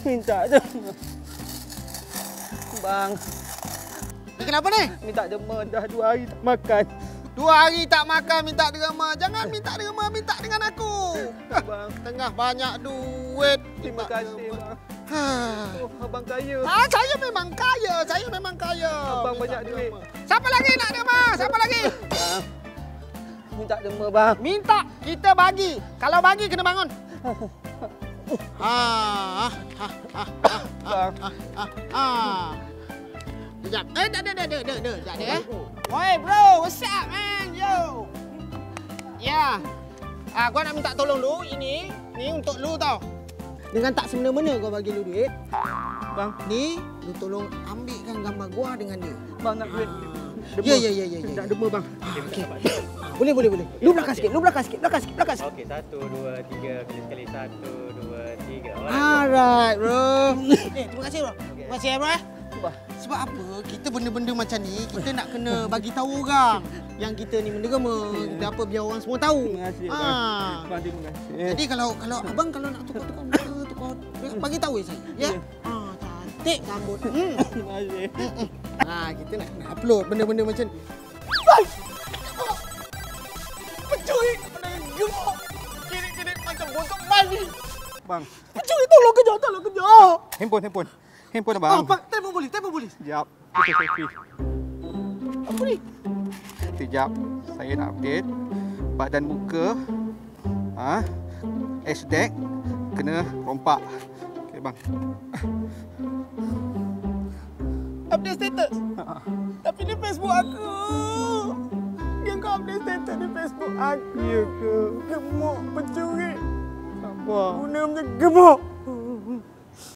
Minta derma. Bang, Ni kenapa ni? minta derma dah dua hari tak makan. Dua hari tak makan minta derma. Jangan minta derma, minta dengan aku. Bang, Tengah banyak duit. terima kasih bang. Ha. Oh, abang kaya. Ah, saya memang kaya. Saya memang kaya. Abang Minta banyak duit. Siapa lagi nak derma? Siapa lagi? Bang, minta derma bang. Minta kita bagi. Kalau bagi kena bangun. Ha, ha, ha, ha, Bang, ha, ha, ha. Sekejap. Eh, dah, dah, dah, dah, dah, dah, dah, eh. Oi, bro, what's up, man? Yo. Ya. Ah, gua nak minta tolong lu. Ini, ni untuk lu tau. Dengan tak semena-mena kau bagi lu duit. bang, Ni, lu tolong ambilkan gambar gua dengan dia. bang nak duit. Derma. Ya, ya, ya, ya, ya. Minta ya. derma bang. Okey. Boleh, boleh, boleh. Lu belakang sikit, lu belakang sikit, belakang sikit, belakang sikit. Okey, satu, dua, tiga. Kali sekali. Satu, dua, tiga. Alright, bro. Eh, terima kasih, bro. Terima kasih, bro. eh. Sebab apa? Kita benda-benda macam ni, kita nak kena bagi tahu orang yang kita ni menderma. Kita apa biar orang semua tahu. terima kasih Ah. Bang, terima kasih. Jadi kalau kalau abang kalau nak tukar-tukar muka, tukar bagi tahu saya. Ya. Ya. Ah, cantik rambut. Hmm. Terima kasih. Ha, kita nak, nak upload benda-benda macam ni. Pencuri benda gemuk. Kiri-kiri macam botol mali. Bang, Pencuri tolong kejar, tolong kejar. handphone, handphone. Handphone Oh, abang. pak, telefon polis, telefon polis. Sekejap. Kita selfie. Apa ni? Sekejap. Saya nak update. Badan muka. Ha? Hashtag. Kena rompak. Okey bang. Update status. Tapi ni Facebook aku. Yang kau update status di Facebook aku. Ya ke? Gemuk pencuri. Sabar. Guna macam gemuk.